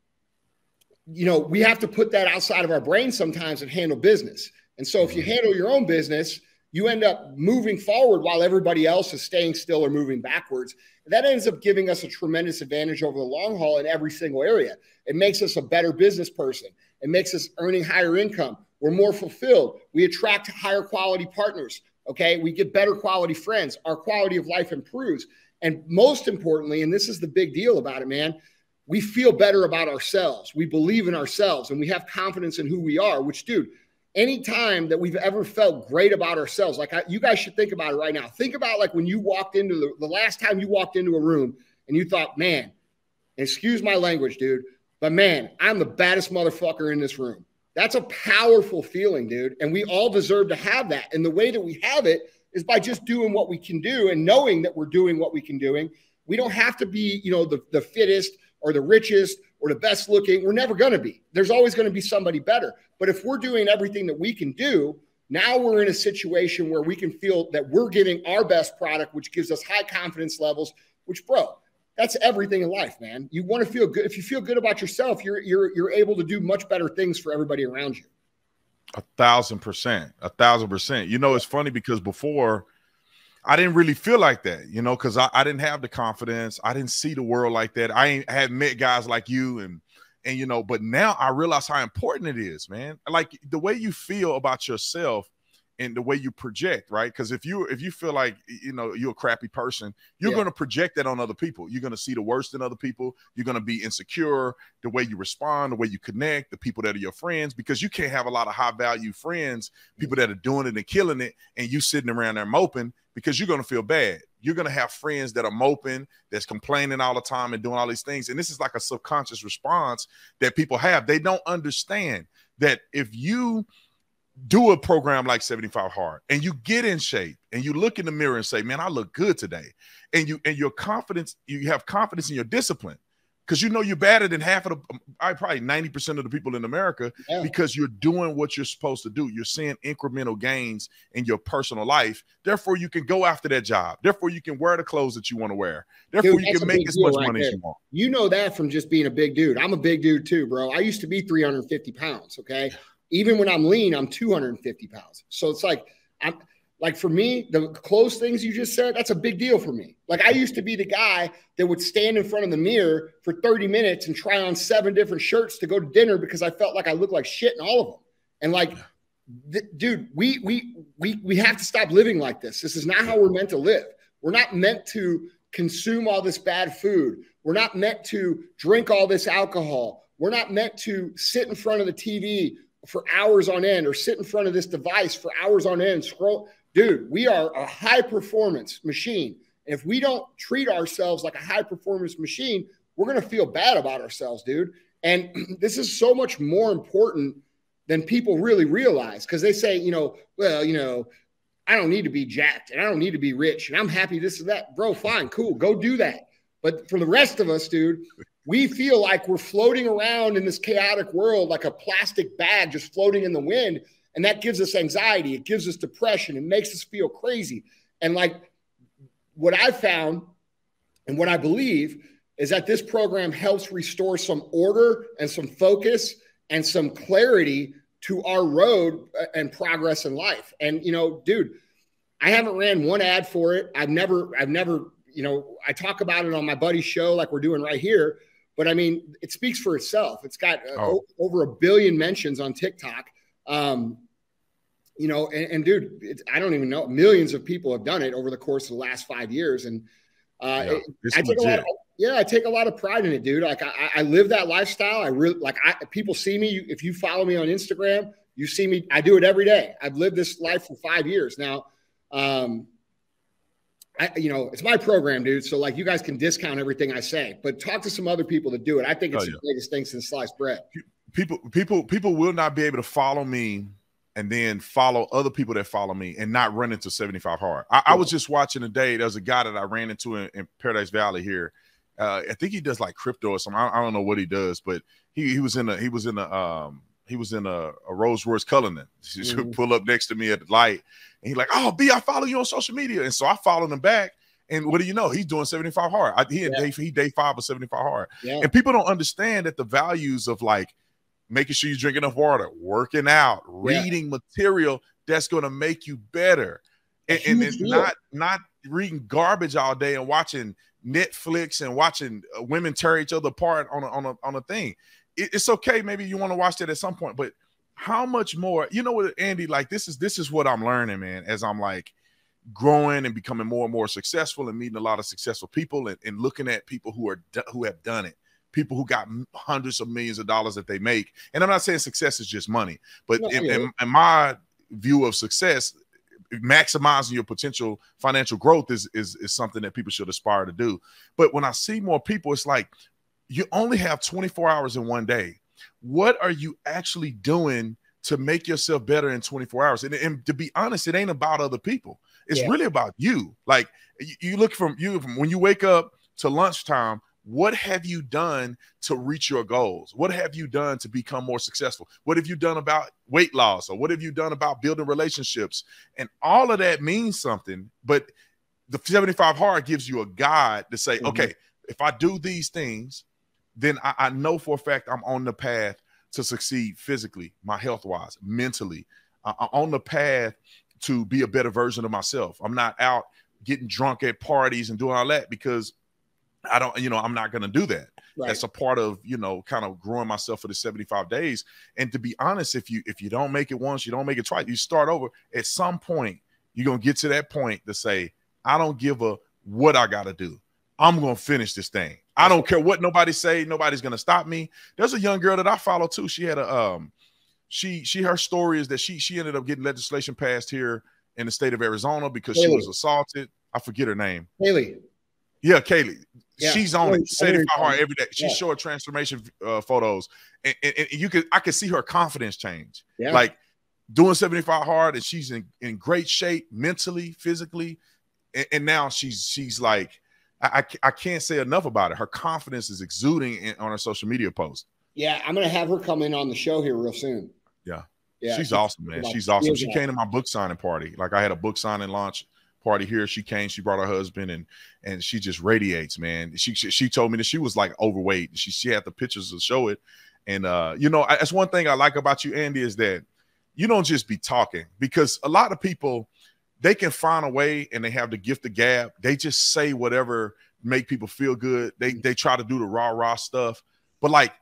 you know, we have to put that outside of our brain sometimes and handle business. And so if you handle your own business, you end up moving forward while everybody else is staying still or moving backwards. That ends up giving us a tremendous advantage over the long haul in every single area. It makes us a better business person. It makes us earning higher income. We're more fulfilled. We attract higher quality partners. Okay. We get better quality friends. Our quality of life improves. And most importantly, and this is the big deal about it, man, we feel better about ourselves. We believe in ourselves and we have confidence in who we are, which, dude, any time that we've ever felt great about ourselves, like I, you guys should think about it right now. Think about like when you walked into the, the last time you walked into a room and you thought, man, excuse my language, dude, but man, I'm the baddest motherfucker in this room. That's a powerful feeling, dude. And we all deserve to have that. And the way that we have it is by just doing what we can do and knowing that we're doing what we can doing. We don't have to be, you know, the, the fittest or the richest or the best looking. We're never going to be. There's always going to be somebody better. But if we're doing everything that we can do, now we're in a situation where we can feel that we're giving our best product, which gives us high confidence levels, which, bro, that's everything in life, man. You want to feel good. If you feel good about yourself, you're you're you're able to do much better things for everybody around you. A thousand percent. A thousand percent. You know, it's funny because before I didn't really feel like that, you know, because I, I didn't have the confidence. I didn't see the world like that. I ain't had met guys like you and and you know, but now I realize how important it is, man. Like the way you feel about yourself and the way you project, right? Because if you if you feel like you know you're a crappy person, you're yeah. going to project that on other people. You're going to see the worst in other people. You're going to be insecure the way you respond, the way you connect, the people that are your friends, because you can't have a lot of high value friends, people that are doing it and killing it, and you sitting around there moping because you're going to feel bad. You're going to have friends that are moping, that's complaining all the time and doing all these things, and this is like a subconscious response that people have. They don't understand that if you do a program like 75 hard and you get in shape and you look in the mirror and say man i look good today and you and your confidence you have confidence in your discipline because you know you're better than half of the um, I probably 90% of the people in America yeah. because you're doing what you're supposed to do. You're seeing incremental gains in your personal life. Therefore, you can go after that job. Therefore, you can wear the clothes that you want to wear. Therefore, dude, you can make as much right money there. as you want. You know that from just being a big dude. I'm a big dude too, bro. I used to be 350 pounds. Okay. Even when I'm lean, I'm 250 pounds. So it's like I'm like for me, the close things you just said, that's a big deal for me. Like I used to be the guy that would stand in front of the mirror for 30 minutes and try on seven different shirts to go to dinner because I felt like I looked like shit in all of them. And like, th- dude, we we we we have to stop living like this. This is not how we're meant to live. We're not meant to consume all this bad food. We're not meant to drink all this alcohol. We're not meant to sit in front of the TV for hours on end or sit in front of this device for hours on end, scroll dude, we are a high performance machine. If we don't treat ourselves like a high performance machine, we're going to feel bad about ourselves, dude. And this is so much more important than people really realize because they say, you know, well, you know, I don't need to be jacked and I don't need to be rich and I'm happy this is that. Bro, fine, cool, go do that. But for the rest of us, dude, we feel like we're floating around in this chaotic world like a plastic bag just floating in the wind. And that gives us anxiety. It gives us depression. It makes us feel crazy. And like what I found and what I believe is that this program helps restore some order and some focus and some clarity to our road uh, and progress in life. And you know, dude, I haven't ran one ad for it. I've never, I've never, you know, I talk about it on my buddy's show like we're doing right here. But I mean, it speaks for itself. It's got uh, oh. over a billion mentions on TikTok. Um, you know, and, and dude, I don't even know. Millions of people have done it over the course of the last five years, and uh, yeah, I take a lot. Of, yeah, I take a lot of pride in it, dude. Like I, I live that lifestyle. I really like. I people see me. If you follow me on Instagram, you see me. I do it every day. I've lived this life for five years now. Um, I, you know, it's my program, dude. So like, you guys can discount everything I say, but talk to some other people that do it. I think it's oh, yeah. the greatest thing since sliced bread. People, people, people will not be able to follow me and then follow other people that follow me and not run into 75 hard. I, I was just watching today. There's a guy that I ran into in, in Paradise Valley here. Uh, I think he does like crypto or something. I, I, don't know what he does, but he, he was in a he was in a um he was in a, a Rolls Royce Cullinan. He mm-hmm. pull up next to me at the light, and he's like, "Oh, B, I follow you on social media," and so I followed him back. And what do you know? He's doing 75 hard. I, he yeah. day he day five of 75 hard. Yeah. And people don't understand that the values of like making sure you drink enough water, working out, reading material that's going to make you better, and, and, and not not reading garbage all day and watching Netflix and watching uh, women tear each other apart on a, on a, on a thing. It, it's okay, maybe you want to watch that at some point, but how much more? You know what, Andy? Like this is this is what I'm learning, man. As I'm like growing and becoming more and more successful and meeting a lot of successful people and, and looking at people who are who have done it people who got hundreds of millions of dollars that they make. And I'm not saying success is just money, but in, in, in my view of success, maximizing your potential financial growth is, is is something that people should aspire to do. But when I see more people, it's like you only have 24 hours in one day. What are you actually doing to make yourself better in 24 hours? And, and to be honest, it ain't about other people. It's yeah. really about you. Like you, you look from you from when you wake up to lunchtime, what have you done to reach your goals? What have you done to become more successful? What have you done about weight loss? Or what have you done about building relationships? And all of that means something. But the 75 hard gives you a guide to say, mm-hmm. okay, if I do these things, then I, I, know for a fact I'm on the path to succeed physically, my health wise, mentally. Uh, I'm on the path to be a better version of myself. I'm not out getting drunk at parties and doing all that because I don't, you know, I'm not going to do that. Right. That's a part of, you know, kind of growing myself for the 75 days. And to be honest, if you if you don't make it once, you don't make it twice, you start over. At some point, you're gonna get to that point to say, I don't give a what I gotta do. I'm gonna finish this thing. I don't care what nobody say, nobody's gonna stop me. There's a young girl that I follow too. She had a um she she her story is that she she ended up getting legislation passed here in the state of Arizona because Haley. she was assaulted. I forget her name. Haley. Yeah, Kaylee. Yeah. She's on it. 75 hard every day. She's yeah. showing transformation uh, photos, and, and, and, you could I could see her confidence change. Yeah. Like doing 75 hard and she's in, in great shape mentally, physically. And, and now she's she's like, I, I, I can't say enough about it. Her confidence is exuding in, on her social media post. Yeah, I'm gonna have her come in on the show here real soon. Yeah. Yeah. She's awesome, man. She's awesome. She came to my book signing party. Like I had a book signing launch party here. She came, she brought her husband and and she just radiates, man. She she, she told me that she was like overweight. She she had the pictures to show it. And uh, you know, that's one thing I like about you, Andy, is that you don't just be talking because a lot of people they can find a way and they have the gift of gab. They just say whatever make people feel good. They they try to do the raw raw stuff. But like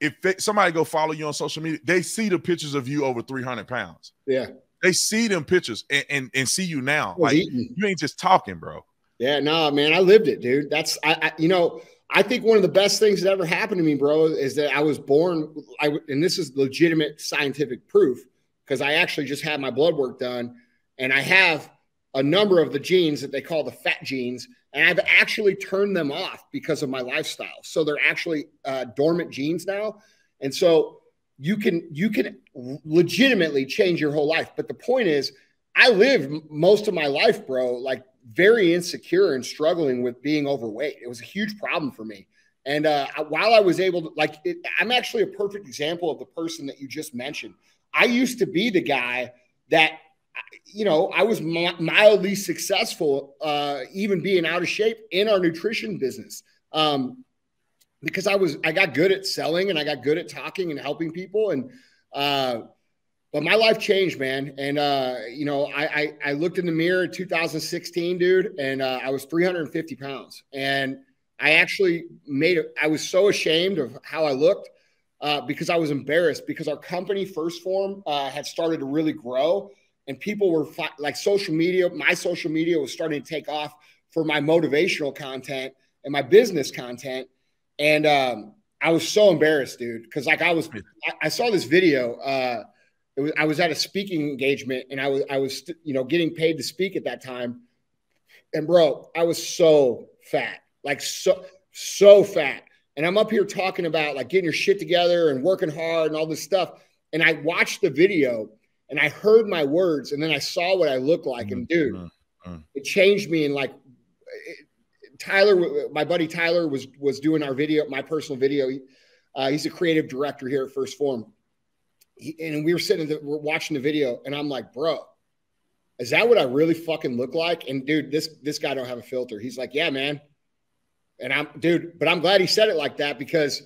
if they, somebody go follow you on social media, they see the pictures of you over 300 pounds. Yeah. They see them pictures and, and, and see you now. Like eating. you ain't just talking, bro. Yeah, no, man, I lived it, dude. That's I, I, you know, I think one of the best things that ever happened to me, bro, is that I was born. I and this is legitimate scientific proof because I actually just had my blood work done, and I have a number of the genes that they call the fat genes, and I've actually turned them off because of my lifestyle. So they're actually uh, dormant genes now, and so you can you can legitimately change your whole life. But the point is, I lived most of my life, bro, like very insecure and struggling with being overweight. It was a huge problem for me. And uh, while I was able to, like, it, I'm actually a perfect example of the person that you just mentioned. I used to be the guy that you know, I was mildly successful, uh, even being out of shape in our nutrition business. Um, because I was, I got good at selling and I got good at talking and helping people. And, uh, but my life changed, man. And, uh, you know, I, I, I, looked in the mirror in 2016, dude, and uh, I was 350 pounds. And I actually made it, I was so ashamed of how I looked uh, because I was embarrassed because our company, 1st Phorm, uh, had started to really grow and people were fi- like social media my social media was starting to take off for my motivational content and my business content. And um, i was so embarrassed dude because like i was I, I, saw this video uh, was, i was at a speaking engagement and i was i was you know getting paid to speak at that time. And bro i was so fat like so so fat. And i'm up here talking about like getting your shit together and working hard and all this stuff. And i watched the video and I heard my words and then I saw what I looked like. And dude, mm-hmm. it changed me. And like it, Tyler, my buddy Tyler was was doing our video, my personal video. Uh, he's a creative director here at 1st Phorm, He, and we were sitting, the, we're watching the video, and I'm like, bro, is that what I really fucking look like? And dude, this this guy don't have a filter. He's like, yeah, man. And I'm, dude, but I'm glad he said it like that because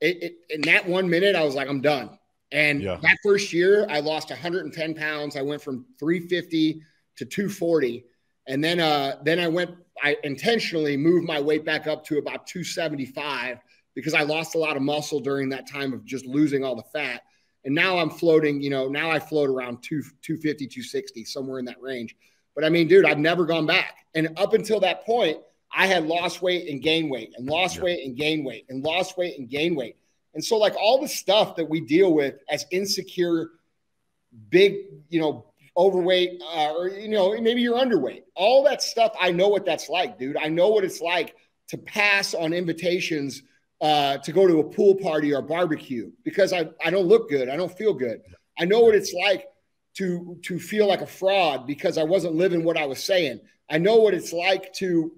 it, it in that one minute, I was like, I'm done. And yeah. that first year, I lost 110 pounds. I went from 350 to 240. And then uh, then I went, I intentionally moved my weight back up to about 275 because I lost a lot of muscle during that time of just losing all the fat. And now I'm floating, you know, now I float around two, 250, 260, somewhere in that range. But I mean, dude, I've never gone back. And up until that point, I had lost weight and gained weight and lost yeah. weight and gained weight and lost weight and gained weight. And so, like all the stuff that we deal with as insecure, big, you know, overweight, uh, or you know, maybe you're underweight. All that stuff, I know what that's like, dude. I know what it's like to pass on invitations uh, to go to a pool party or barbecue because I, I don't look good. I don't feel good. I know what it's like to to feel like a fraud because I wasn't living what I was saying. I know what it's like to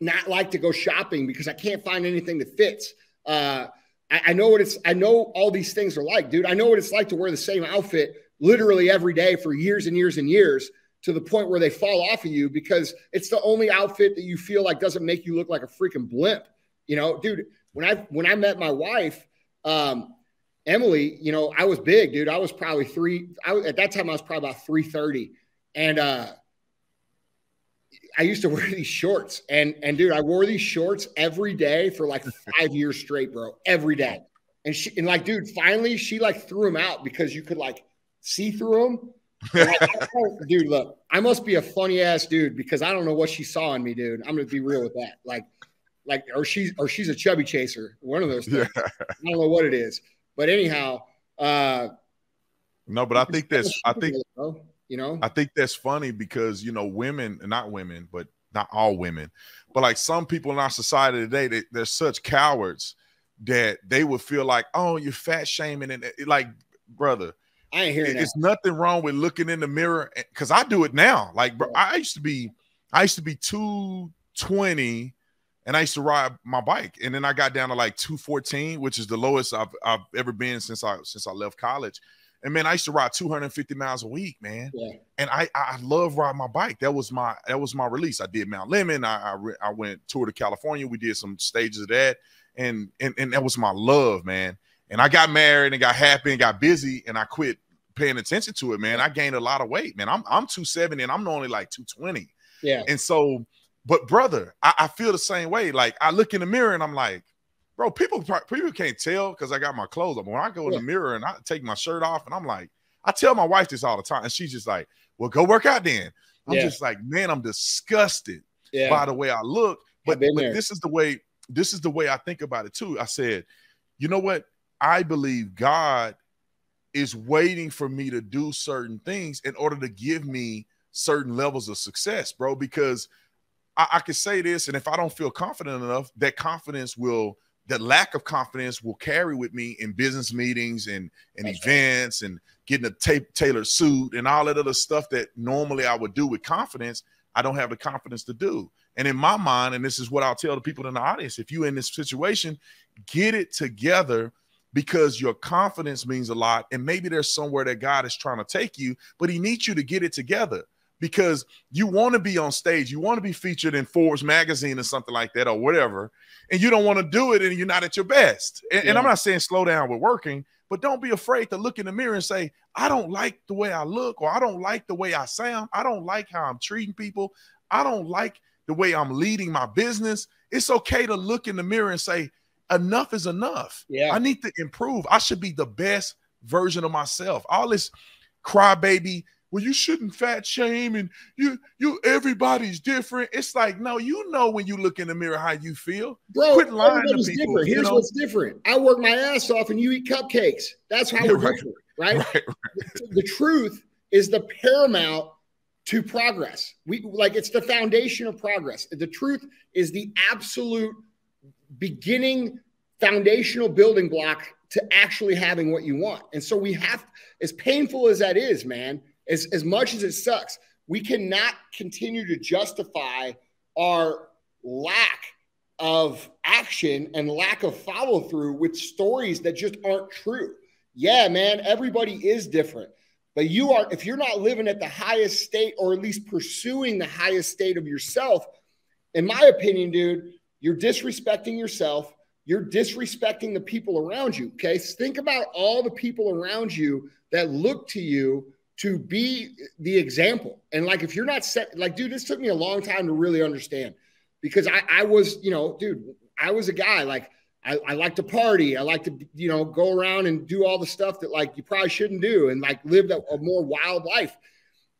not like to go shopping because I can't find anything that fits. Uh, I, I know what it's, I know all these things are like, dude. I know what it's like to wear the same outfit literally every day for years and years and years to the point where they fall off of you because it's the only outfit that you feel like doesn't make you look like a freaking blimp. You know, dude, when I when I met my wife, um, Emily, you know, I was big, dude. I was probably three. I at that time I was probably about three thirty, and uh, I used to wear these shorts and and dude, I wore these shorts every day for like five years straight, bro. Every day. And she and like, dude, finally she like threw them out because you could like see through them. Like, dude, look, I must be a funny ass dude because I don't know what she saw in me, dude. I'm gonna be real with that. Like, like, or she's or she's a chubby chaser, one of those things. Yeah. I don't know what it is. But anyhow, uh no, but I think that's I think you know i think that's funny because you know women not women but not all women but like some people in our society today they, they're such cowards that they would feel like oh you're fat shaming and like brother I ain't hearing it's that. nothing wrong with looking in the mirror eh, because I do it now. Like, bro, I used to be, I used to be 220 and I used to ride my bike. And then I got down to like 214, which is the lowest I've, I've ever been since I since I left college. And man, I used to ride 250 miles a week, man. Yeah. And I I love riding my bike. That was my that was my release. I did Mount Lemmon. I I, re- I went tour to California. We did some stages of that, and and and that was my love, man. And I got married and got happy and got busy, and I quit paying attention to it, man. I gained a lot of weight, man. I'm I'm 270 and I'm only like 220. Yeah. And so, but brother, I, I feel the same way. Like I look in the mirror and I'm like, bro, people people can't tell because I got my clothes on. When I go in Yeah. the mirror and I take my shirt off and I'm like, I tell my wife this all the time, and she's just like, "Well, go work out then." I'm Yeah. just like, man, I'm disgusted Yeah. by the way I look. But, but this is the way this is the way I think about it too. I said, you know what? I believe God is waiting for me to do certain things in order to give me certain levels of success, bro. Because I, I can say this, and if I don't feel confident enough, that confidence will that lack of confidence will carry with me in business meetings and and That's right. events and getting a ta- tailored suit and all that other stuff that normally I would do with confidence. I don't have the confidence to do. And in my mind, and this is what I'll tell the people in the audience: if you're in this situation, get it together because your confidence means a lot. And maybe there's somewhere that God is trying to take you, but He needs you to get it together because you want to be on stage, you want to be featured in Forbes magazine or something like that or whatever, and you don't want to do it and you're not at your best. And, and I'm not saying slow down with working, but don't be afraid to look in the mirror and say, I don't like the way I look, or I don't like the way I sound, I don't like how I'm treating people, I don't like the way I'm leading my business. It's okay to look in the mirror and say, enough is enough. Yeah. I need to improve. I should be the best version of myself. All this crybaby, well, you shouldn't fat shame and you you everybody's different. It's like, no, you know when you look in the mirror how you feel. Bro, Quit lying to people, different. Here's know? what's different. I work my ass off and you eat cupcakes. That's how we're Right. different, right? Right. the truth is the paramount to progress. We like it's the foundation of progress. The truth is the absolute beginning foundational building block to actually having what you want. And so we have as painful as that is, man, as as much as it sucks, we cannot continue to justify our lack of action and lack of follow through with stories that just aren't true. Yeah, man, everybody is different. But you are, if you're not living at the highest state or at least pursuing the highest state of yourself, in my opinion, dude, you're disrespecting yourself. You're disrespecting the people around you. Okay. Think about all the people around you that look to you to be the example. And like, if you're not set, like, dude, this took me a long time to really understand because I, I was, you know, dude, I was a guy like, I, I like to party. I like to, you know, go around and do all the stuff that like you probably shouldn't do and like live a, a more wild life.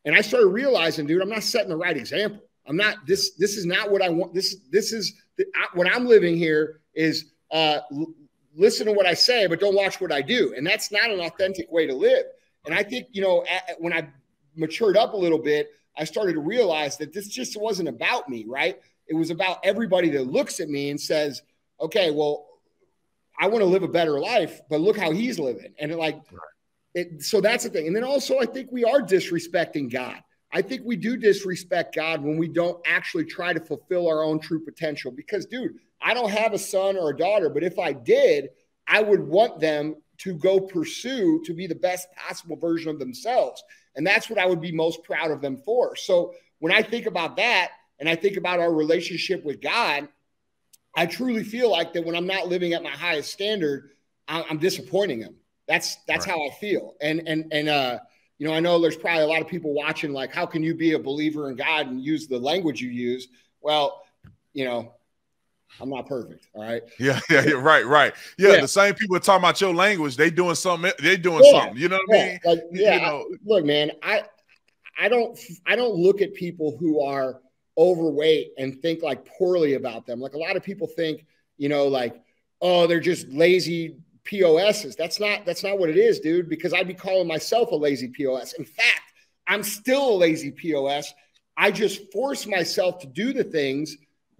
And I started realizing, dude, I'm not setting the right example. I'm not this. This is not what I want. This this is the, I, what I'm living here is uh, listen to what I say, but don't watch what I do. And that's not an authentic way to live. And I think you know a- when I matured up a little bit, I started to realize that this just wasn't about me, right? It was about everybody that looks at me and says, "Okay, well, I want to live a better life, but look how he's living. And it like, it, so that's the thing. And then also, I think we are disrespecting God. I think we do disrespect God when we don't actually try to fulfill our own true potential. Because, dude, I don't have a son or a daughter, but if I did, I would want them to go pursue to be the best possible version of themselves. And that's what I would be most proud of them for. So when I think about that and I think about our relationship with God, I truly feel like that when I'm not living at my highest standard, I'm disappointing him. That's that's Right. how I feel. And and and uh, you know, I know there's probably a lot of people watching. Like, how can you be a believer in God and use the language you use? Well, you know, I'm not perfect. All right. Yeah, yeah, yeah, right, right. Yeah, Yeah. the same people talking about your language, they doing something, they doing Yeah. something. You know what I mean? like yeah. you know, look, man, I I don't I don't look at people who are overweight and think like poorly about them. Like a lot of people think, you know, like, oh, they're just lazy POSs. That's not that's not what it is, dude, because I'd be calling myself a lazy POS. In fact, I'm still a lazy POS. I just force myself to do the things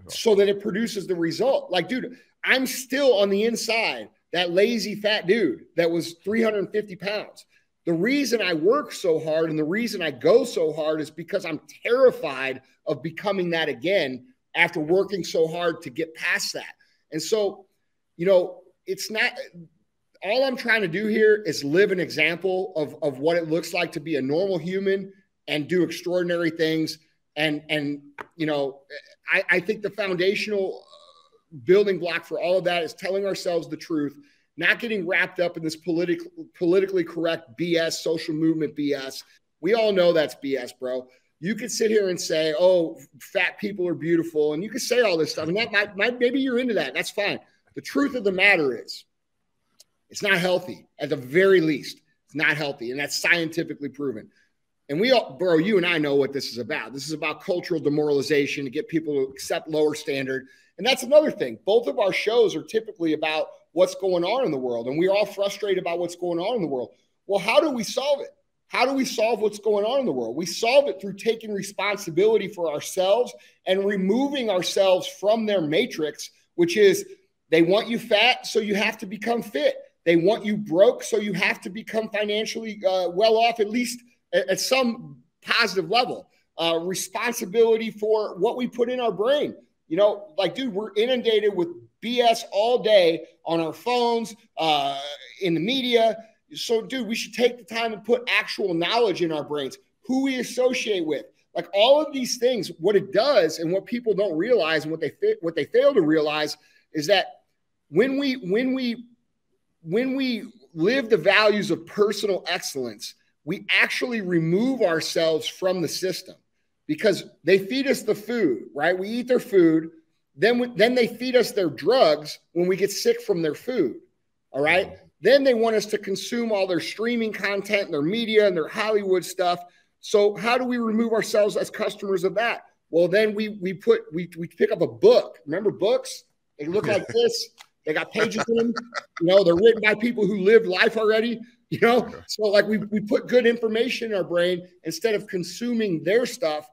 so that it produces the result. Like, dude, I'm still on the inside that lazy fat dude that was 350 pounds. The reason I work so hard and the reason I go so hard is because I'm terrified of becoming that again after working so hard to get past that. And so, you know, it's not all I'm trying to do here is live an example of, of what it looks like to be a normal human and do extraordinary things. And, and, you know, I, I think the foundational building block for all of that is telling ourselves the truth, not getting wrapped up in this political, politically correct BS, social movement BS. We all know that's BS, bro. You could sit here and say, "Oh, fat people are beautiful," and you could say all this stuff, and that might, might maybe you're into that. That's fine. The truth of the matter is, it's not healthy. At the very least, it's not healthy, and that's scientifically proven. And we all, bro, you and I know what this is about. This is about cultural demoralization to get people to accept lower standard. And that's another thing. Both of our shows are typically about what's going on in the world, and we're all frustrated about what's going on in the world. Well, how do we solve it? How do we solve what's going on in the world? We solve it through taking responsibility for ourselves and removing ourselves from their matrix, which is they want you fat, so you have to become fit. They want you broke, so you have to become financially uh, well off, at least at, at some positive level. Uh, responsibility for what we put in our brain. You know, like, dude, we're inundated with BS all day on our phones, uh, in the media. So, dude, we should take the time and put actual knowledge in our brains, who we associate with. Like all of these things, what it does and what people don't realize and what they what they fail to realize is that when we when we when we live the values of personal excellence, we actually remove ourselves from the system because they feed us the food, right? We eat their food, then we, then they feed us their drugs when we get sick from their food. All right? Mm-hmm. Then they want us to consume all their streaming content and their media and their Hollywood stuff. So how do we remove ourselves as customers of that? Well, then we we put we we pick up a book. Remember books? They look like this. They got pages in them. You know, they're written by people who lived life already. You know, so like we we put good information in our brain instead of consuming their stuff.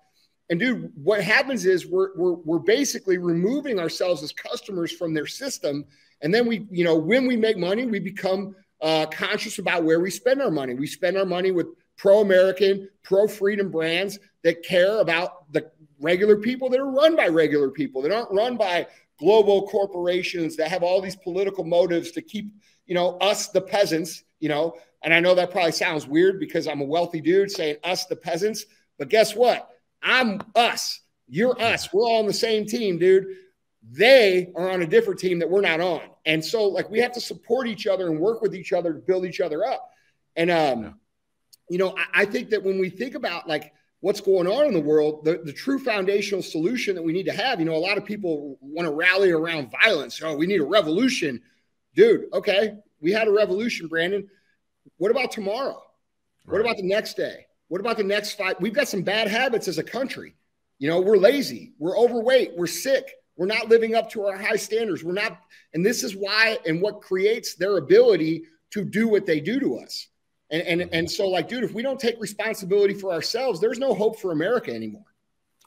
And dude, what happens is we're we're we're basically removing ourselves as customers from their system. And then we, you know, when we make money, we become uh, conscious about where we spend our money. We spend our money with pro-American, pro-freedom brands that care about the regular people that are run by regular people that aren't run by global corporations that have all these political motives to keep, you know, us the peasants, you know. And I know that probably sounds weird because I'm a wealthy dude saying us the peasants, but guess what? I'm us. You're us. We're all on the same team, dude. They are on a different team that we're not on. And so like we have to support each other and work with each other to build each other up. And um, yeah. you know, I, I think that when we think about like what's going on in the world, the, the true foundational solution that we need to have. You know, a lot of people want to rally around violence. Oh, we need a revolution. Dude, okay, we had a revolution, Brandon. What about tomorrow? Right. What about the next day? What about the next five? We've got some bad habits as a country. You know, we're lazy, we're overweight, we're sick, we're not living up to our high standards. We're not, and this is why and what creates their ability to do what they do to us. And and mm-hmm. and so like, dude, if we don't take responsibility for ourselves, there's no hope for America anymore.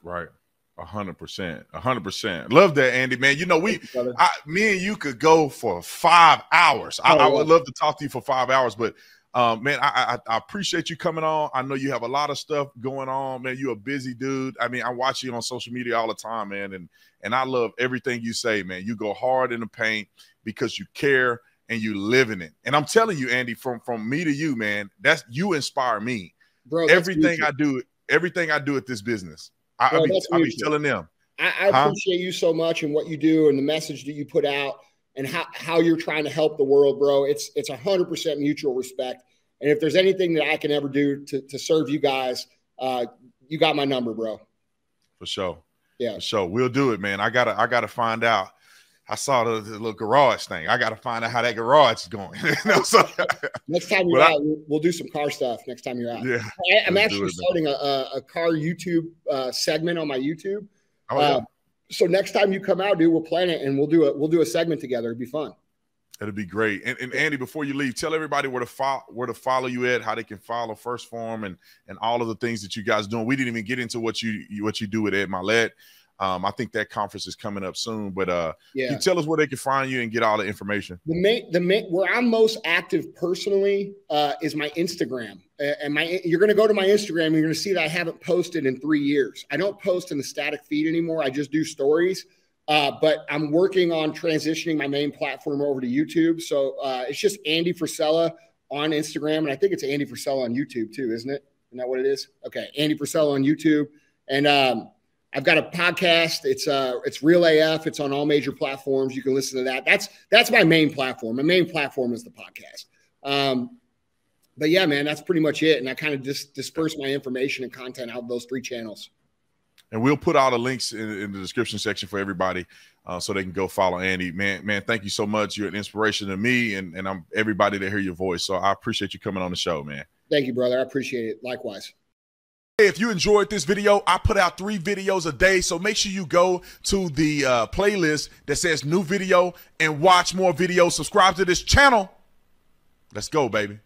Right. Hundred percent, hundred percent. Love that, Andy. Man, you know we, I, me and you could go for five hours. I, oh, I would love to talk to you for five hours, but um, man, I, I, I appreciate you coming on. I know you have a lot of stuff going on, man. You're a busy dude. I mean, I watch you on social media all the time, man, and and I love everything you say, man. You go hard in the paint because you care and you live in it. And I'm telling you, Andy, from from me to you, man, that's you inspire me. Bro, everything I do, everything I do at this business, I, Bro, I be, I be telling them. I, I huh? appreciate you so much and what you do and the message that you put out and how, how you're trying to help the world, bro. It's it's a hundred percent mutual respect. And if there's anything that I can ever do to, to serve you guys, uh, you got my number, bro. For sure. Yeah. For sure. We'll do it, man. I gotta I gotta find out I saw the, the, little garage thing. I got to find out how that garage is going. so, next time you're out, I, we'll, do some car stuff. Next time you're out. Yeah, I, am actually it, starting a, a, car YouTube uh, segment on my YouTube. Oh, yeah. Uh, so next time you come out, dude, we'll plan it and we'll do a we'll do a segment together. It'd be fun. It'd be great. And, and Andy, before you leave, tell everybody where to follow where to follow you at, how they can follow 1st Phorm, and and all of the things that you guys doing. We didn't even get into what you what you do with Ed Mylett. Um, I think that conference is coming up soon. But uh, Yeah. can you tell us where they can find you and get all the information? The main, the main, where I'm most active personally uh, is my Instagram. Uh, and my, you're going to go to my Instagram. And you're going to see that I haven't posted in three years. I don't post in the static feed anymore. I just do stories. Uh, but I'm working on transitioning my main platform over to YouTube. So uh, it's just Andy Frisella on Instagram, and I think it's Andy Frisella on YouTube too, isn't it? Isn't that what it is? Okay, Andy Frisella on YouTube, and um, I've got a podcast. It's uh, it's Real AF. It's on all major platforms. You can listen to that. That's that's my main platform. My main platform is the podcast. Um, but yeah, man, that's pretty much it. And I kind of just disperse my information and content out of those three channels. And we'll put all the links in, in the description section for everybody, uh, so they can go follow Andy. Man, man, thank you so much. You're an inspiration to me, and and I'm everybody that hear your voice. So I appreciate you coming on the show, man. Thank you, brother. I appreciate it. Likewise. Hey, if you enjoyed this video, I put out three videos a day. So make sure you go to the uh, playlist that says new video and watch more videos. Subscribe to this channel. Let's go, baby.